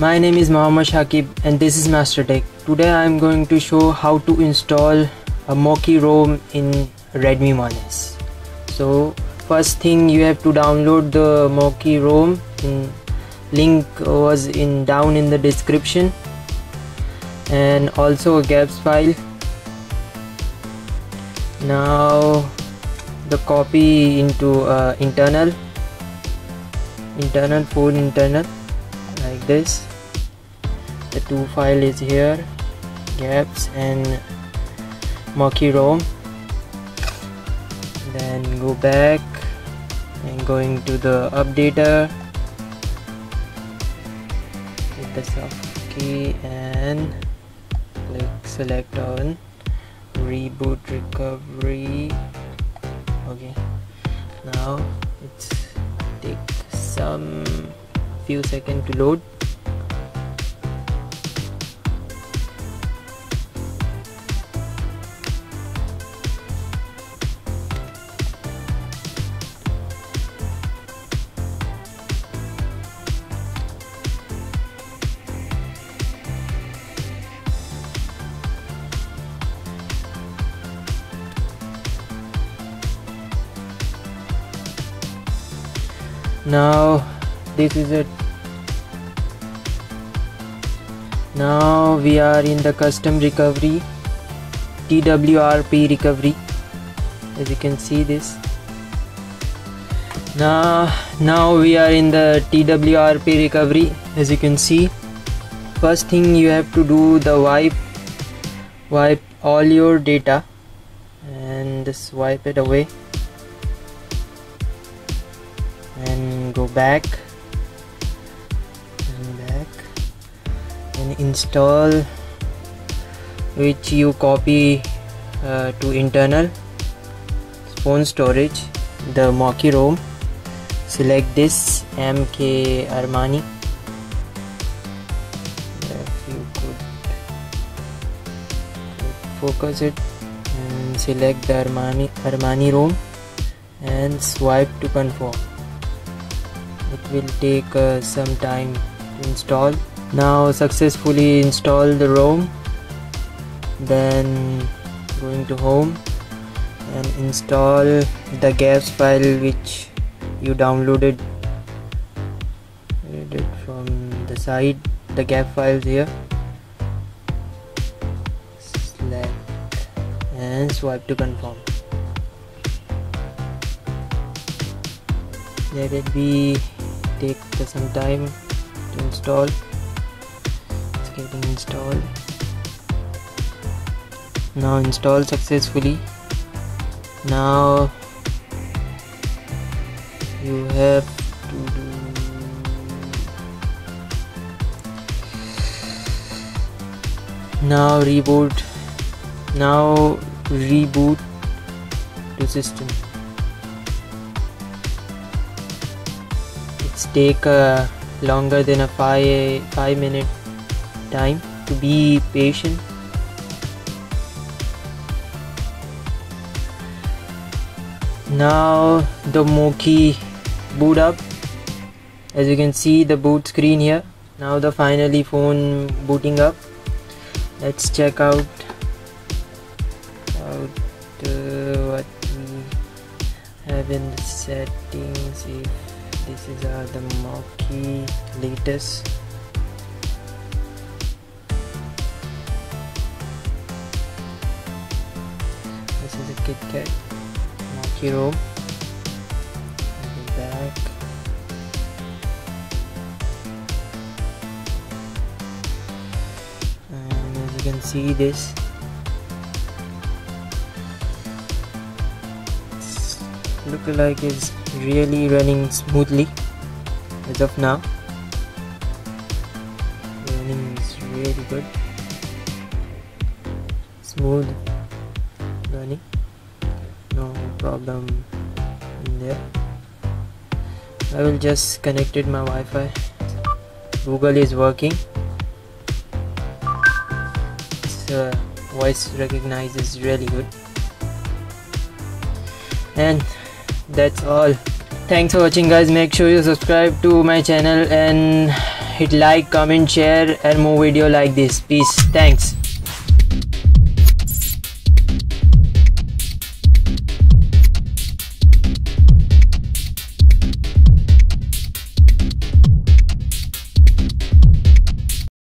My name is Mohammed Saqib and this is Master Tech. Today I am going to show how to install a Mokee ROM in Redmi 1S. So first thing you have to download the Mokee ROM. In link was in down in the description. And also a Gapps file. Now the copy into uh, internal. Internal phone internal like this the two file is here. Gapps and Mokee ROM. Then go back and going to the updater. Hit the soft key and click select on. Reboot recovery. Okay. Now it's take some few seconds to load now this is it. Now we are in the custom recovery TWRP recovery as you can see this. Now now we are in the TWRP recovery as you can see. First thing you have to do the wipe wipe all your data and just wipe it away. And go back. And back. And install which you copy uh, to internal phone storage the Mokee ROM. Select this MK Armani. If you could focus it and select the Armani Armani ROM and swipe to confirm it will take uh, some time to install. Now successfully install the ROM then going to home and install the Gapps file which you downloaded. It from the side the Gapp files here. Select and swipe to confirm. Let it be take some time to install. It's getting installed. Now installed successfully. Now you have to do now reboot. Now reboot to system take uh, longer than a five five minute time to be patient. Now the Mokee boot up. As you can see the boot screen here. Now the finally phone booting up. Let's check out, out uh, what we have in the settings if this is uh, the Mokee latest. This is a ROM go back. And as you can see this look like it's really running smoothly as of now. Running is really good. Smooth running. No problem in there. I will just connected my Wi-Fi. Google is working. Voice recognizes really good. And that's all. Thanks for watching guys. Make sure you subscribe to my channel and hit like comment share and more video like this. Peace. Thanks